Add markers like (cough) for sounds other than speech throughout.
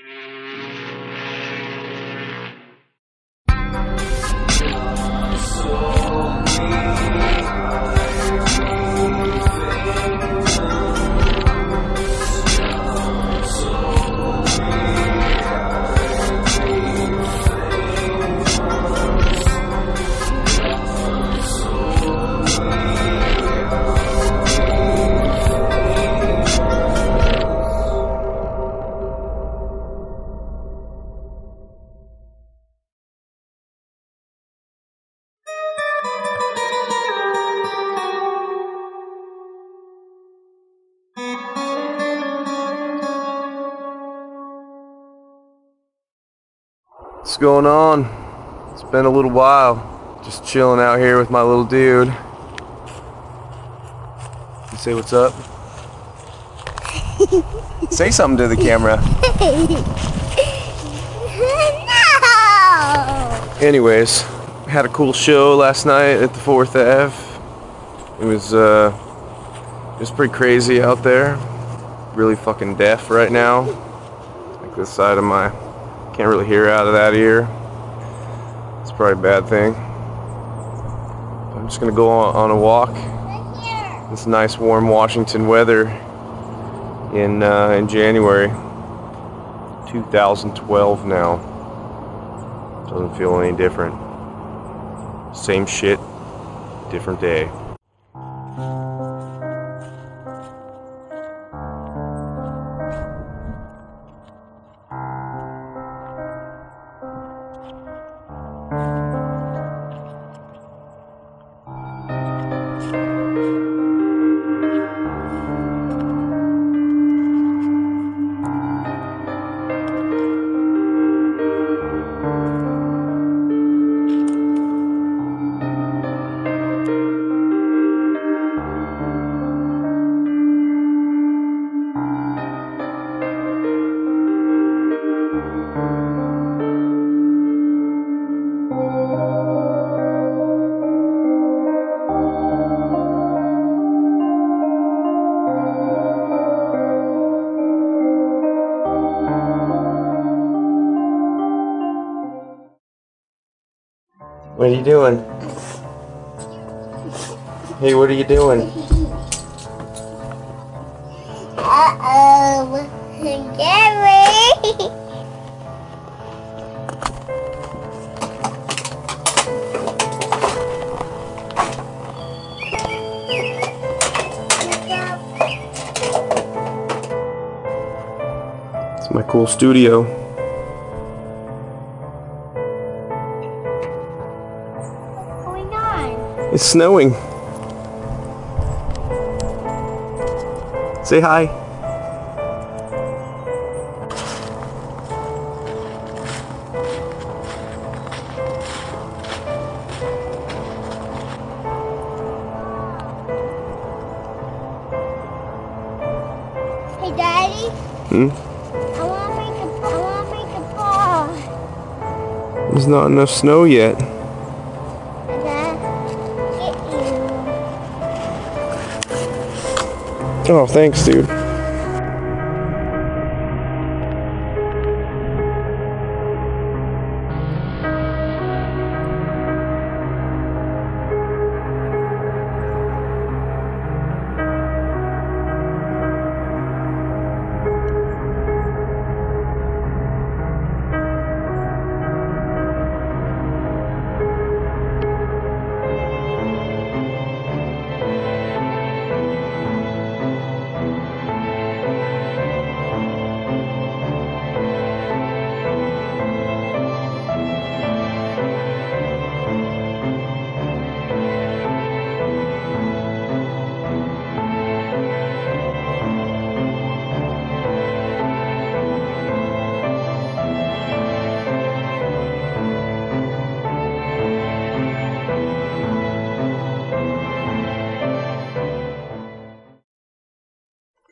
Mm-hmm. What's going on? It's been a little while. Just chilling out here with my little dude. You say what's up? (laughs) say something to the camera. (laughs) no! Anyways, had a cool show last night at the Fourth Ave. It was uh, it was pretty crazy out there. Really fucking deaf right now. Like this side of my can't really hear out of that ear. It's probably a bad thing. I'm just gonna go on, a walk. It's nice warm Washington weather in uh, in January 2012 now. Doesn't feel any different. Same shit, different day. What are you doing? Hey, what are you doing? Uh-oh. Gary! (laughs) It's my cool studio. It's snowing. Say hi. Hey, Daddy? Hmm? I want to make a, I want to make a ball. There's not enough snow yet. Oh, thanks, dude.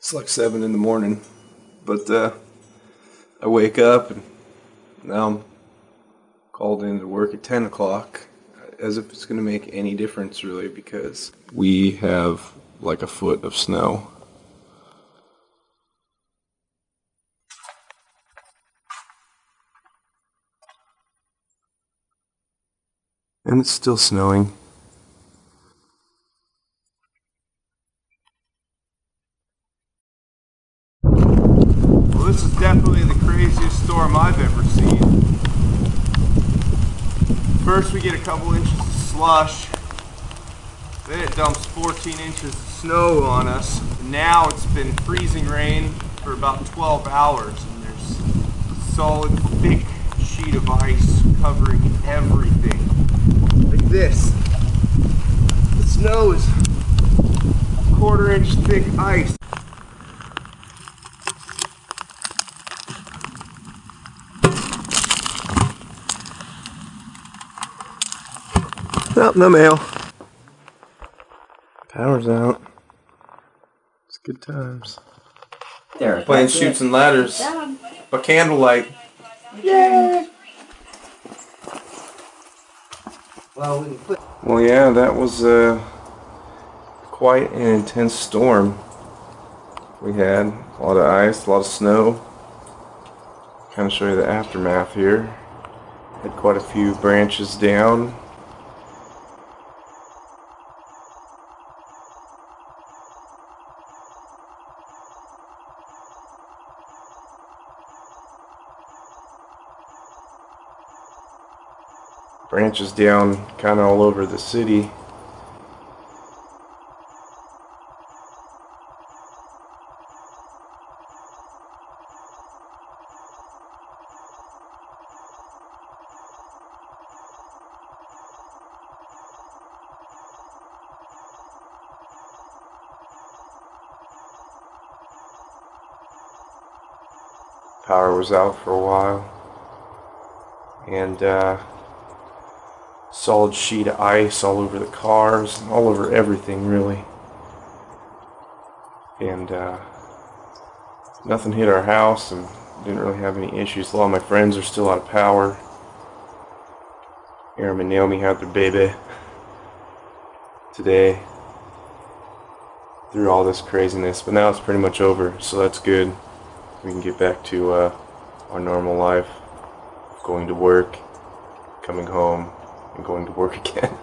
It's like seven in the morning, but uh, I wake up and now I'm called in to work at ten o'clock, as if it's going to make any difference really, because we have like a foot of snow. And it's still snowing. First, we get a couple inches of slush. Then it dumps 14 inches of snow on us. Now it's been freezing rain for about 12 hours, and there's a solid, thick sheet of ice covering everything. Like this. The snow is quarter inch thick ice. Oh, no mail. Power's out. It's good times. There. Playing Chutes it. and ladders Done. by candlelight. Yay! Well, we can put. Well, yeah, that was uh, quite an intense storm. We had a lot of ice, a lot of snow. Kind of show you the aftermath here. Had quite a few branches down. Branches down kind of all over the city. Power was out for a while. And, uh, solid sheet of ice all over the cars, all over everything, really. And, uh, nothing hit our house and didn't really have any issues. A lot of my friends are still out of power. Aram and Naomi had their baby today through all this craziness, but now it's pretty much over, so that's good. We can get back to uh, our normal life, going to work, coming home, and going to work again.